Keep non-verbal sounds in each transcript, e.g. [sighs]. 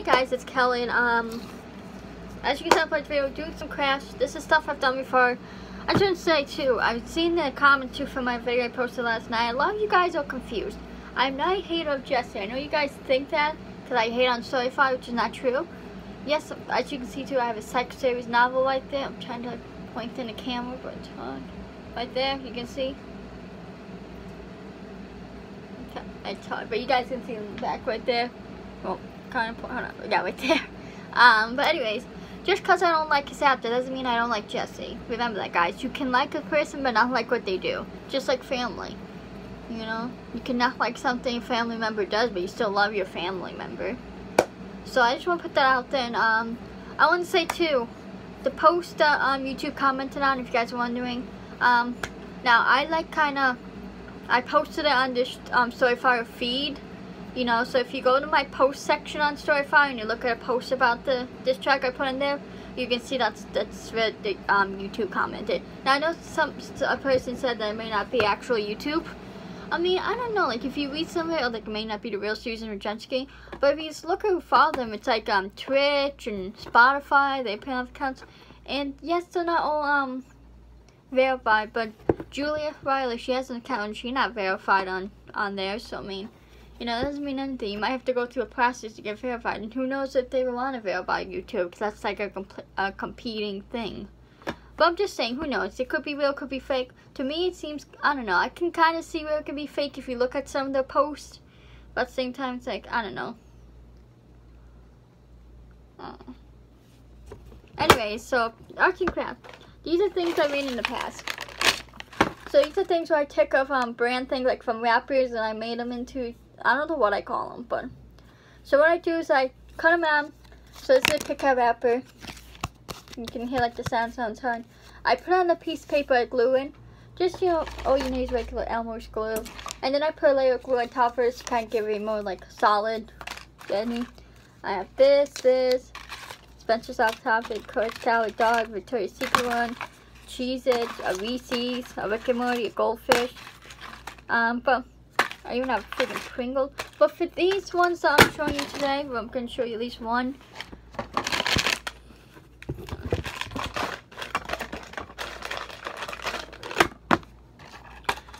Hey guys, it's Kelly, um, as you can tell by the video, doing some crafts. This is stuff I've done before. I shouldn't say too, I've seen the comments too from my video I posted last night. A lot of you guys are confused. I'm not a hater of Jesse. I know you guys think that, because I hate on Storyfire, which is not true. Yes, as you can see too, I have a Psych Series novel right there. I'm trying to point in the camera, but uh, right there, you can see. Okay, it's hard, but you guys can see in the back right there. Well, kind of, hold on, yeah, right [laughs] there. Um, but anyways, just because I don't like that doesn't mean I don't like Jesse. Remember that, guys. You can like a person, but not like what they do. Just like family. You know? You can not like something a family member does, but you still love your family member. So I just want to put that out there. And, um, I want to say, too, the post that um, YouTube commented on, if you guys are wondering. Um, now, I like kind of, I posted it on this um, Storyfire feed you know so if you go to my post section on Storyfire and you look at a post about the this track I put in there you can see that's that's where the um, YouTube commented. Now I know some a person said that it may not be actual YouTube. I mean I don't know like if you read somewhere like it may not be the real Susan Wojcicki but if you just look who follow them it's like um Twitch and Spotify they pay off accounts and yes they're not all um verified but Julia Riley she has an account and she's not verified on on there so I mean you know, that doesn't mean anything. You might have to go through a process to get verified. And who knows if they will want to verify you too, because that's like a, a competing thing. But I'm just saying, who knows? It could be real, could be fake. To me, it seems, I don't know. I can kind of see where it could be fake if you look at some of their posts. But at the same time, it's like, I don't know. Uh. Anyways, so, arts and craft. These are things I made in the past. So these are things where I took of um, brand things like from rappers and I made them into I don't know what I call them, but so what I do is I cut them out. So this is a Kat wrapper. You can hear like the sound sounds hard. I put on a piece of paper I glue in. Just, you know, all you need is regular Elmer's glue. And then I put a layer of glue on top first to kind of give it more like solid. Getting I have this, this, Spencer's off top, a Courage Dog, Victoria's Secret one, Cheez-Its, a Reese's, a Rick and Morty, a Goldfish. Um, but I even have a freaking Pringle. But for these ones that I'm showing you today, I'm going to show you at least one.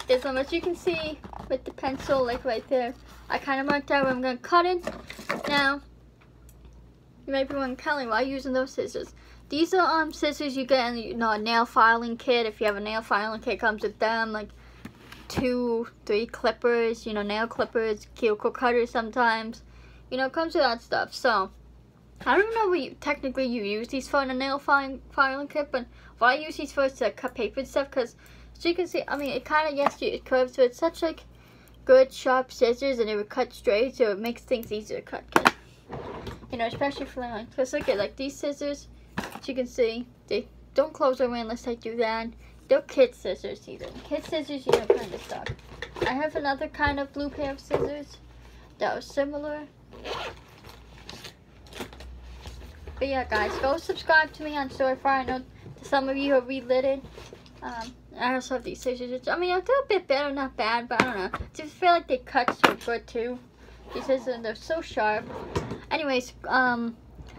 Is um, as you can see with the pencil, like right there, I kind of marked out where I'm going to cut it. Now, you might be wondering, Kelly, why are you using those scissors? These are um scissors you get in a nail filing kit. If you have a nail filing kit, comes with them. Like two, three clippers, you know, nail clippers, cuticle cutters sometimes. You know, comes with that stuff. So, I don't know what you, technically you use these for in a nail filing, filing kit, but what I use these for is to cut paper and stuff, because, so you can see, I mean, it kind of, yes, it curves, so it's such, like, good, sharp scissors, and it would cut straight, so it makes things easier to cut, cause, you know, especially for, like, because look at, like, these scissors, as you can see, they don't close over unless I do that, they're kid scissors either. Kid scissors, you know, kind of stuff. I have another kind of blue pair of scissors that are similar. But yeah, guys, go subscribe to me on Storyfire. I know some of you are related. Um, I also have these scissors. I mean, do a bit better, not bad, but I don't know. I just feel like they cut so good too. These scissors, they're so sharp. Anyways, um,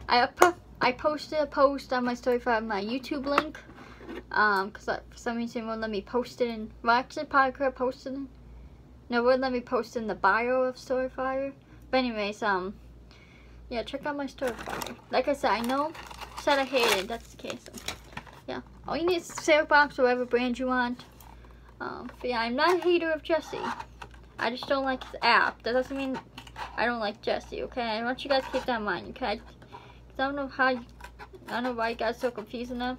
I put I posted a post on my Storyfire, my YouTube link um, because for some reason it won't let me post it in, well actually probably could have posted in, no, it wouldn't let me post in the bio of Storyfire. But anyways, um, yeah, check out my Storyfire. Like I said, I know, said I hated it, that's the case. So, yeah, all you need is sale box or whatever brand you want. Um, but yeah, I'm not a hater of Jesse. I just don't like his app. That doesn't mean I don't like Jesse, okay? I want you guys to keep that in mind, okay? Cause I don't know how, you, I don't know why you guys so confused enough.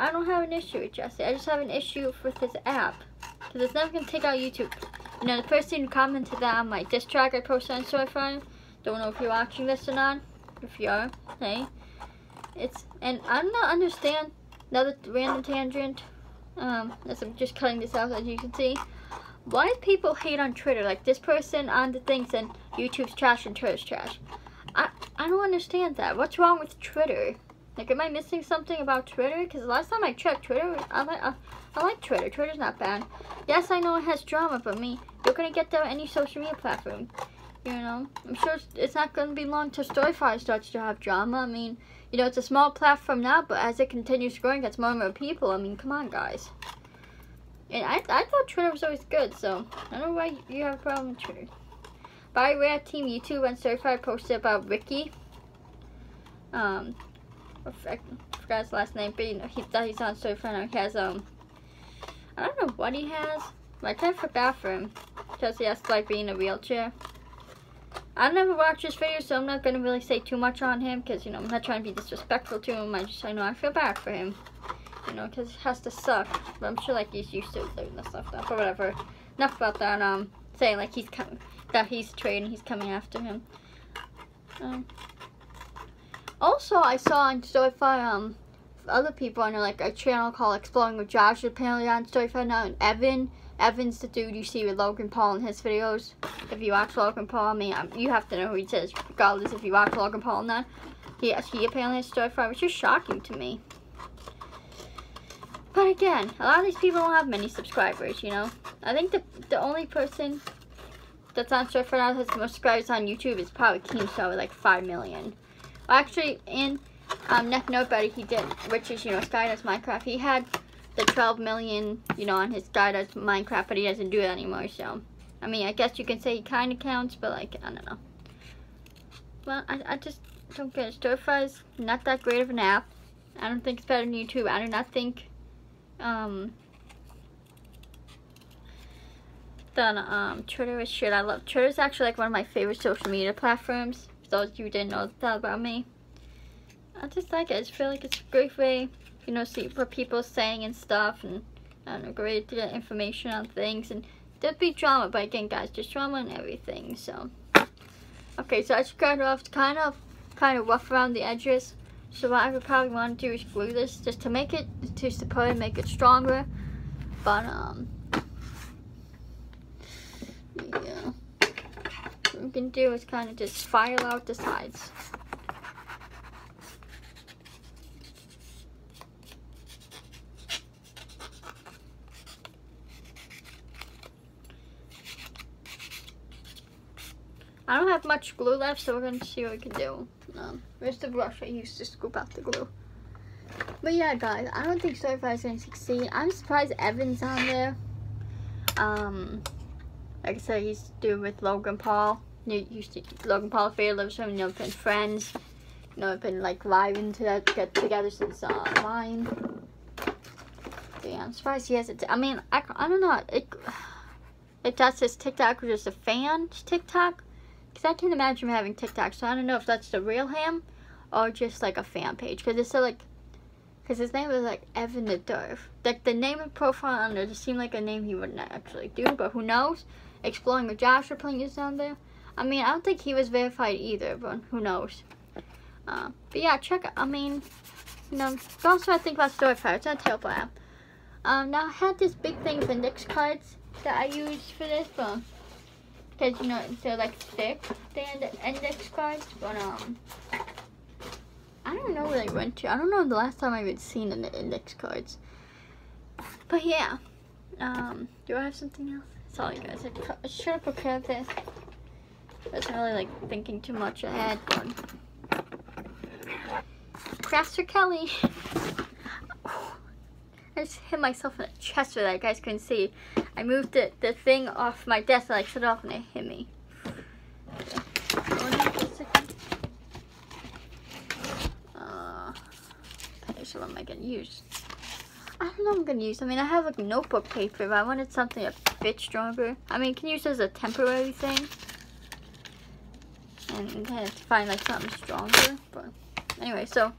I don't have an issue with Jesse. I just have an issue with his app. Because it's never going to take out YouTube. You know, the person who commented that on my diss track I posted on Storyfire. Don't know if you're watching this or not. If you are, hey. It's, and I don't understand another random tangent. Um, as I'm just cutting this out as you can see. Why do people hate on Twitter? Like this person on the thing said YouTube's trash and Twitter's trash. I, I don't understand that. What's wrong with Twitter? Like, am I missing something about Twitter? Because last time I checked Twitter, I like, uh, I like Twitter. Twitter's not bad. Yes, I know it has drama, but me, you're going to get that on any social media platform. You know, I'm sure it's not going to be long till Storyfire starts to have drama. I mean, you know, it's a small platform now, but as it continues growing, gets more and more people. I mean, come on, guys. And I, I thought Twitter was always good, so I don't know why you have a problem with Twitter. By Red Team YouTube and Storyfire posted about Ricky. Um, I forgot his last name, but you know, he he's on Storyfire now. He has, um, I don't know what he has, but I kind of for him because he has to, like, be in a wheelchair. I never watched his video, so I'm not going to really say too much on him because, you know, I'm not trying to be disrespectful to him. I just, I know I feel bad for him, you know, because it has to suck. But I'm sure, like, he's used to doing this stuff, but whatever. Enough about that, um, saying, like, he's coming, that he's trained he's coming after him. Um, also, I saw on Storyfire, um, other people on like a channel called Exploring with Josh apparently on Storyfire now, and Evan Evan's the dude you see with Logan Paul in his videos. If you watch Logan Paul, I mean, um, you have to know who he is, regardless if you watch Logan Paul or not. He, he apparently has story for which is shocking to me. But again, a lot of these people don't have many subscribers, you know. I think the the only person that's on Story now that has the most subscribers on YouTube is probably Keemstar with like 5 million. Actually, in um, Neck Nobody, he did, which is, you know, SkyDoesMinecraft. He had the 12 million, you know, on his SkyDoesMinecraft, but he doesn't do it anymore, so. I mean, I guess you can say he kind of counts, but, like, I don't know. Well, I, I just don't get it. Storyfire is not that great of an app. I don't think it's better than YouTube. I do not think, um, that, um, Twitter is shit. I love, Twitter is actually, like, one of my favorite social media platforms. Those you didn't know that about me. I just like it. I just feel like it's a great way, you know, see what people saying and stuff, and I don't know, great to get information on things. And there'd be drama, but again, guys, just drama and everything. So, okay, so I just got off kind of, kind of rough around the edges. So what I would probably want to do is glue this just to make it, to support and make it stronger. But um, yeah, we can do is kind of just file out the sides. I don't have much glue left, so we're going to see what we can do. Um, where's the brush I used to scoop out the glue? But yeah, guys, I don't think Storyfire is going to succeed. I'm surprised Evan's on there. Um, like I said, he's doing with Logan Paul. You used to Logan Paul fair lives him. You know, been friends. You know, I've been like vibing to get together since uh, Vine. Yeah, I'm surprised he hasn't. I mean, I, I don't know. It, if that's his TikTok or just a fan's TikTok. Because I can't imagine him having TikTok, so I don't know if that's the real him or just like a fan page. Because it's like, because his name is like Evan the Dove. Like the name and profile on there just seemed like a name he wouldn't actually do, but who knows? Exploring with Josh playing is on there. I mean, I don't think he was verified either, but who knows? Uh, but yeah, check. I mean, you know, I think about Storyfire. It's not a terrible app. Um, now I had this big thing of index cards that I used for this, but because you know they're like thick the index cards but um I don't know where they went to I don't know the last time I've seen the index cards but yeah um do I have something else sorry guys I should have prepared this I wasn't really like thinking too much ahead but Crafter Kelly I just hit myself in the chest with that. You guys couldn't see. I moved the, the thing off my desk and I set it off and it hit me. Uh, okay, so what am I to use? I don't know I'm to use. I mean, I have like notebook paper, but I wanted something a bit stronger. I mean, can use as a temporary thing. And have to find like something stronger. But anyway, so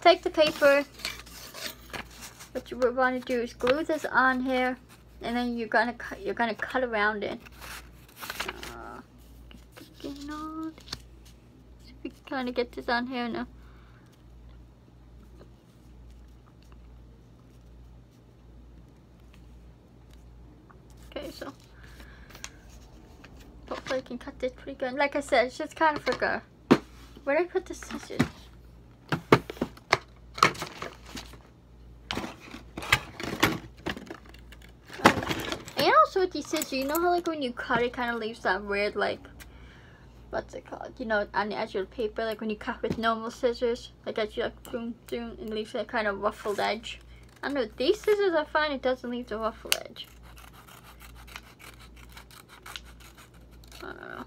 take the paper, what you want to do is glue this on here and then you're gonna cut you're gonna cut around it. Uh, so we kind of get this on here now okay so I can cut this pretty good like I said it's just kind of a where did I put the scissors And also with these scissors, you know how like when you cut it kind of leaves that weird like what's it called? You know, on the edge of the paper, like when you cut with normal scissors, like as you like boom, boom, and leaves that kind of ruffled edge. I know, these scissors I find it doesn't leave the ruffled edge. I don't know.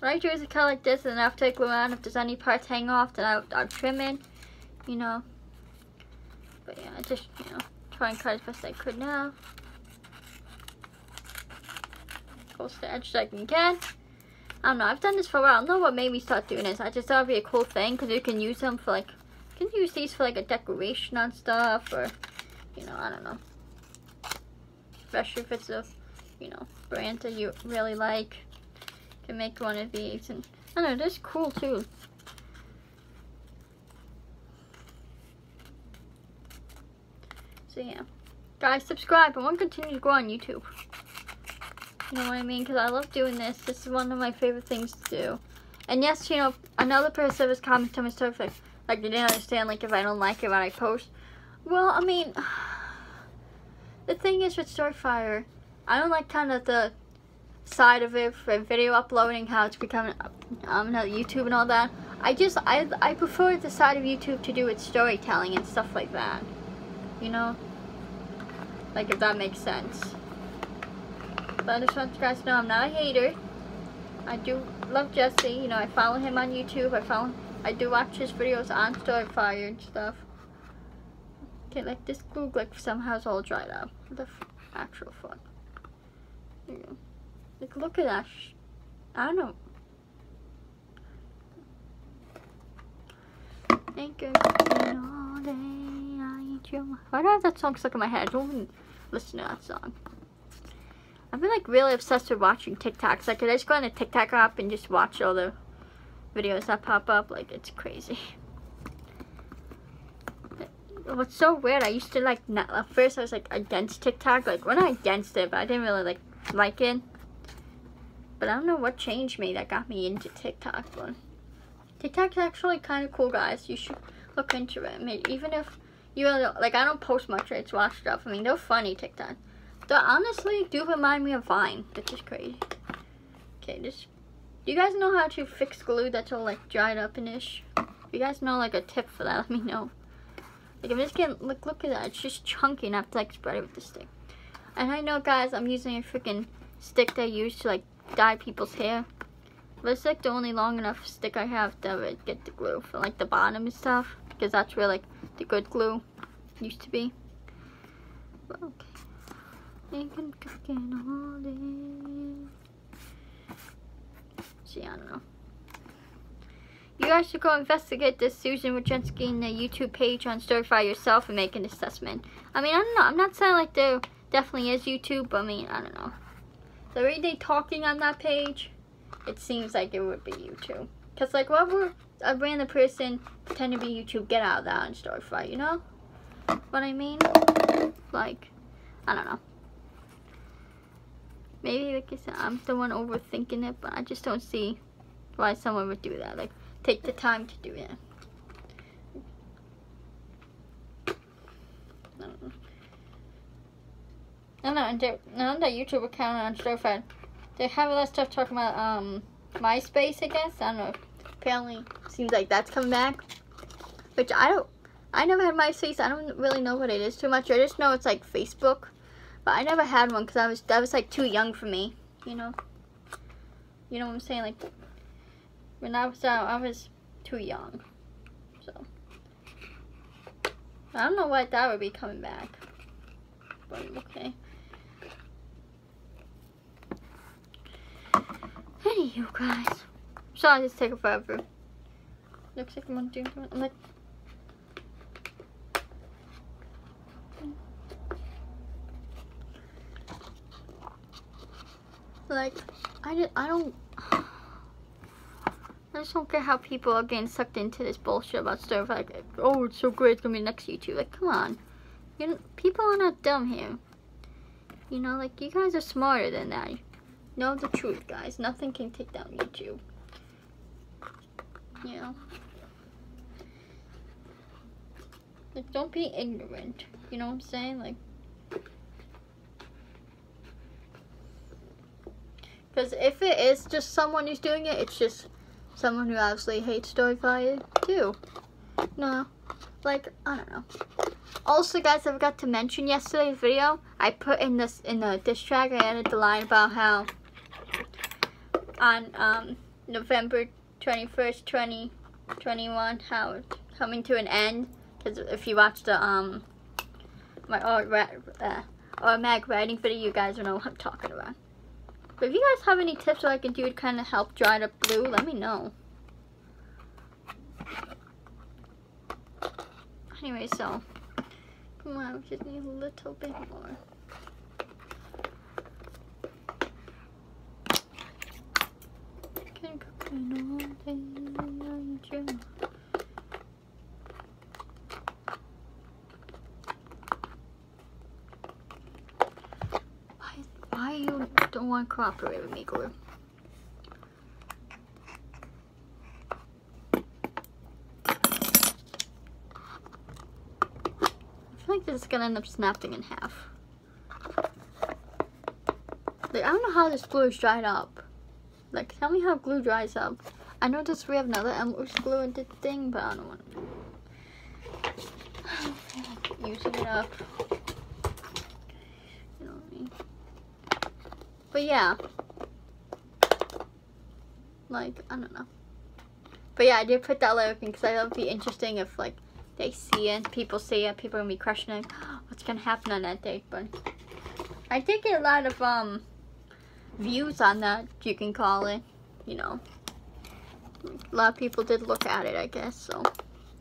When I choose a cut like this and after I glue on, if there's any parts hang off, then I'll, I'll trim it, you know. But yeah, I just, you know, try and cut as best I could now. close the edge like you can. I don't know, I've done this for a while. I don't know what made me start doing this. I just thought it'd be a cool thing because you can use them for like, you can use these for like a decoration on stuff or, you know, I don't know. Especially if it's a, you know, brand that you really like. You can make one of these and, I don't know, this is cool too. So yeah. Guys, subscribe. I want to continue to grow on YouTube. You know what I mean? Because I love doing this. This is one of my favorite things to do. And yes, you know, another person was commenting on my stuff like, like they didn't understand like if I don't like it when I post. Well, I mean, [sighs] the thing is with Storyfire, I don't like kind of the side of it for video uploading, how it's becoming um, YouTube and all that. I just, I, I prefer the side of YouTube to do with storytelling and stuff like that. You know? Like if that makes sense. But I just want you guys to know I'm not a hater. I do love Jesse. You know, I follow him on YouTube. I follow, I do watch his videos on Storyfire and stuff. Okay, like this glue like somehow is all dried up. The actual fuck. Like look at that. I don't know. Thank you. Why do I have that song stuck in my head? I don't even listen to that song. I've been like really obsessed with watching TikToks. Like, I just go on the TikTok app and just watch all the videos that pop up. Like, it's crazy. What's so weird, I used to like, not, at first I was like against TikTok. Like, we're not against it, but I didn't really like like it. But I don't know what changed me that got me into TikTok. But TikTok's actually kind of cool, guys. You should look into it. I mean, even if you like, I don't post much. I just watch stuff. I mean, they're funny TikTok. They honestly do remind me of Vine, which is crazy. Okay, just, do you guys know how to fix glue that's all like dried up and ish? If you guys know like a tip for that, [laughs] let me know. Like I'm just getting, look, look at that, it's just chunky and I have to like spread it with the stick. And I know guys, I'm using a freaking stick I use to like dye people's hair. But it's like the only long enough stick I have to get the glue for like the bottom and stuff. Because that's where like the good glue used to be. But, okay. Cooking all day. See, I don't know. You guys should go investigate this Susan Wojcicki in the YouTube page on Storyfire yourself and make an assessment. I mean, I don't know. I'm not saying like there definitely is YouTube, but I mean, I don't know. The way they talking on that page, it seems like it would be YouTube. Because like, what would a random person pretend to be YouTube get out of that on fight, you know? What I mean? Like, I don't know. Maybe, like I said, I'm the one overthinking it, but I just don't see why someone would do that. Like, take the time to do it. I don't know. No, no, on the YouTube account on Storyfire, they have a lot of stuff talking about um MySpace, I guess. I don't know. Apparently, seems like that's coming back. Which I don't, I never had MySpace. I don't really know what it is too much. I just know it's like Facebook. But I never had one because I was that was like too young for me, you know. You know what I'm saying? Like when I was out, I was too young. So I don't know why that would be coming back. But okay. Anywho, guys. Sorry, this taking forever. Looks like I'm on doing. I'm like Like, I, just, I don't... [sighs] I just don't get how people are getting sucked into this bullshit about stuff like, oh, it's so great, it's gonna be next YouTube. Like, come on. You know, people are not dumb here. You know, like, you guys are smarter than that. Know the truth, guys. Nothing can take down YouTube. You know? Like, don't be ignorant. You know what I'm saying? Like, Because if it is just someone who's doing it, it's just someone who obviously hates Storyfire too. No, like I don't know. Also, guys, I forgot to mention yesterday's video. I put in this in the diss track. I added the line about how on um, November twenty first, twenty twenty one, how it's coming to an end. Because if you watch the um my uh, automatic writing video, you guys will know what I'm talking about. But if you guys have any tips that I can do to kind of help dry it up glue, let me know. Anyway, so, come on, just need a little bit more. Why you don't want to cooperate with me, Glue? I feel like this is gonna end up snapping in half. Like, I don't know how this glue is dried up. Like, tell me how glue dries up. I noticed we have another Elmer's glue in the thing, but I don't want [sighs] using it up. You know me. But yeah. Like, I don't know. But yeah, I did put that lyric in because I thought it would be interesting if, like, they see it, people see it, people are to be questioning [gasps] what's going to happen on that date. But I did get a lot of, um, views on that, you can call it, you know. A lot of people did look at it, I guess, so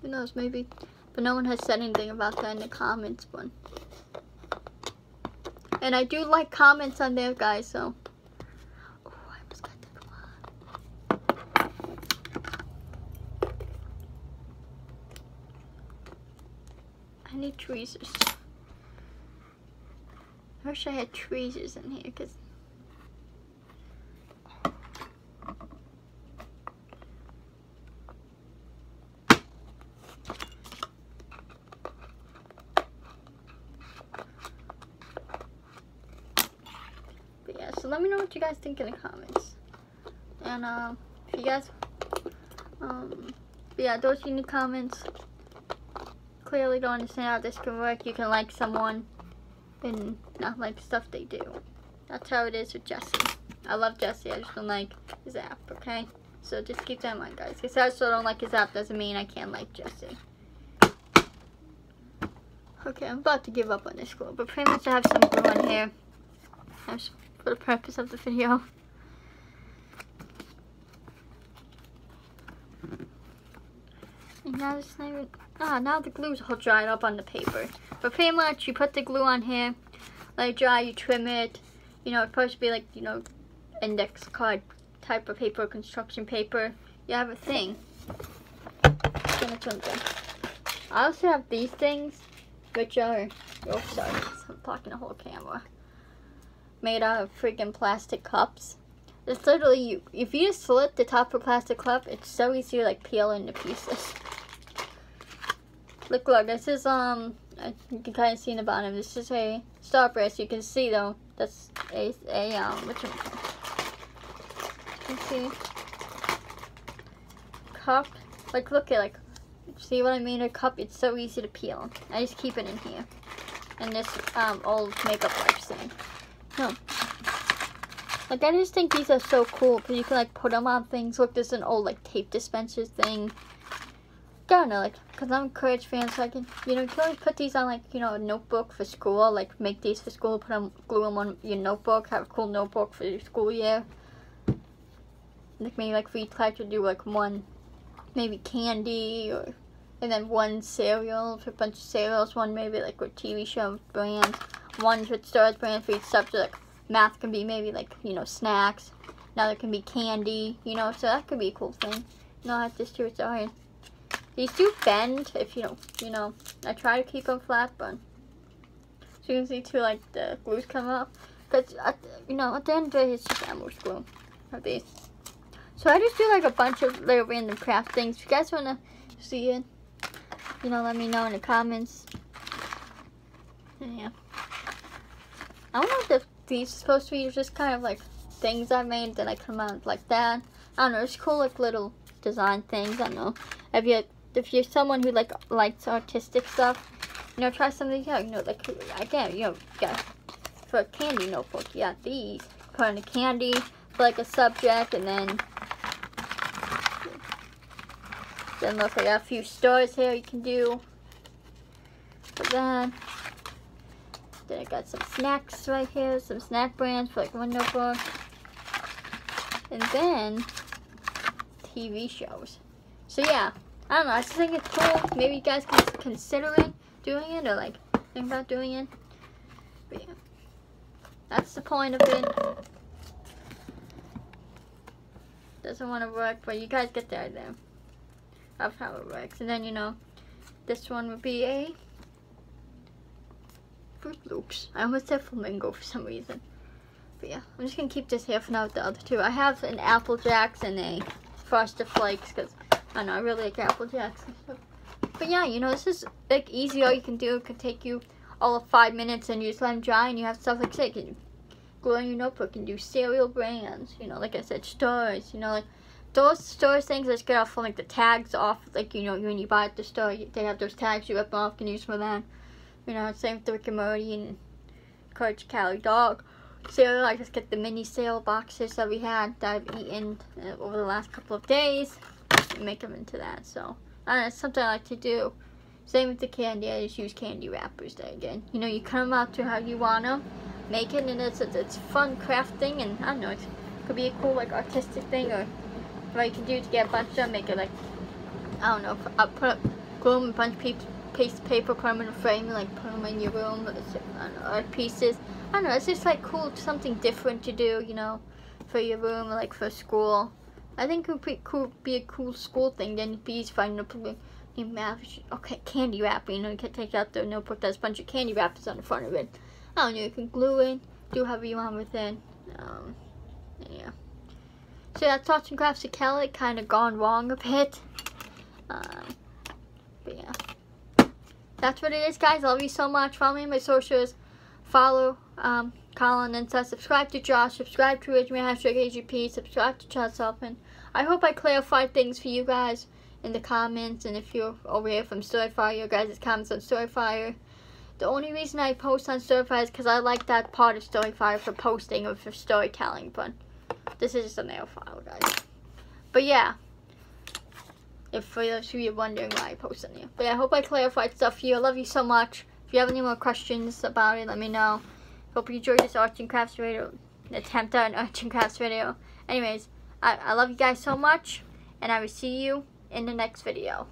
who knows, maybe. But no one has said anything about that in the comments, but and I do like comments on there, guys, so. Oh, I almost got the I need tweezers. I wish I had tweezers in here, because let me know what you guys think in the comments. And uh, if you guys, um, yeah, those in the comments clearly don't understand how this can work, you can like someone and not like stuff they do. That's how it is with Jesse. I love Jesse, I just don't like his app, okay? So just keep that in mind, guys. Because I still don't like his app doesn't mean I can't like Jesse. Okay, I'm about to give up on this glue, but pretty much I have some glue on here. I have some the purpose of the video. And now it's not even, ah, now the glue's all dried up on the paper. But pretty much, you put the glue on here, let it dry, you trim it. You know, it's supposed to be like, you know, index card type of paper, construction paper. You have a thing. I also have these things, which are, oh sorry, I'm blocking the whole camera made out of freaking plastic cups. It's literally, you, if you just slit the top of a plastic cup, it's so easy to like peel into pieces. Look, look, this is, um, you can kind of see in the bottom, this is a starburst. You can see though, that's a, a um, what's it You see, cup, like look at like, see what I mean, a cup, it's so easy to peel. I just keep it in here. And this, um, old makeup wipe thing. No. Like, I just think these are so cool because you can, like, put them on things. Look, there's an old, like, tape dispenser thing. I don't know, like, because I'm a Courage fan, so I can, you know, you can always put these on, like, you know, a notebook for school. Like, make these for school, put them, glue them on your notebook, have a cool notebook for your school year. Like, maybe, like, for each class, to do, like, one, maybe candy, or, and then one cereal for a bunch of cereals. One maybe, like, a TV show brand one with stars brand for each subject. Like math can be maybe like, you know, snacks. Another can be candy, you know, so that could be a cool thing. No, I just too sorry. These do bend if you know, you know, I try to keep them flat, but so you can see too, like the glues come up. But, you know, at the end of the day, it's just Elmer's glue of these. So I just do like a bunch of little random craft things. If you guys want to see it, you know, let me know in the comments. Yeah. I don't know if these are supposed to be just kind of like things I made that I come out like that. I don't know, it's cool like little design things. I don't know. If you if you're someone who like likes artistic stuff, you know, try something yeah, you know, like again, you know, yeah, for a candy notebook, got these. Put in a candy for like a subject and then then look I got a few stars here you can do. For that. Then I got some snacks right here, some snack brands for like notebook. And then TV shows. So yeah, I don't know, I just think it's cool. Maybe you guys can consider it, doing it, or like think about doing it. But yeah, that's the point of it. Doesn't want to work, but you guys get the idea of how it works. And then, you know, this one would be a Froot Loops. I almost said flamingo for some reason. But yeah, I'm just to keep this here for now with the other two. I have an Apple Jacks and a Frosted Flakes because, I know, I really like Apple Jacks and stuff. But yeah, you know, this is like easy. All you can do. It could take you all of five minutes and you just let them dry and you have stuff like, say, you glue on your notebook and do cereal brands. You know, like I said, stores. You know, like those store things that get off from like the tags off. Like, you know, when you buy at the store, they have those tags you rip them off, can use for that. You know, same with the and Morty and Courage Cali Dog. So I just get the mini sale boxes that we had that I've eaten uh, over the last couple of days and make them into that. So uh, it's something I like to do. Same with the candy. I just use candy wrappers there again. You know, you cut them out to how you want them, make it, and it's it's fun crafting, and I don't know, it could be a cool like artistic thing, or what you can do to get a bunch of them, make it like I don't know, I'll put up glue them a bunch of people paste paper, put them in a frame, like put them in your room, know, art pieces. I don't know, it's just like cool, something different to do, you know, for your room, like for school. I think it would be cool, be a cool school thing. Then be easy finding a math. Okay, candy wrapper. You know, you can take out the notebook that's a bunch of candy wrappers on the front of it. I don't know. You can glue it, do however you want with it. Um, yeah. So that's arts and crafts of Kelly. Kind of gone wrong a bit. Um, but yeah that's what it is, guys. I love you so much. Follow me on my socials. Follow um, Colin and Seth. subscribe to Josh. Subscribe to Ridgway hashtag AGP. Subscribe to Chad Sullivan. I hope I clarified things for you guys in the comments. And if you're over here from Storyfire, your guys' comments on Storyfire. The only reason I post on Storyfire is because I like that part of Storyfire for posting or for storytelling. But this is just a mail file, guys. But yeah if for those of you wondering why I post on you. But yeah, I hope I clarified stuff for you. I love you so much. If you have any more questions about it, let me know. Hope you enjoyed this arts and crafts video, attempt at an arts and crafts video. Anyways, I, I love you guys so much, and I will see you in the next video.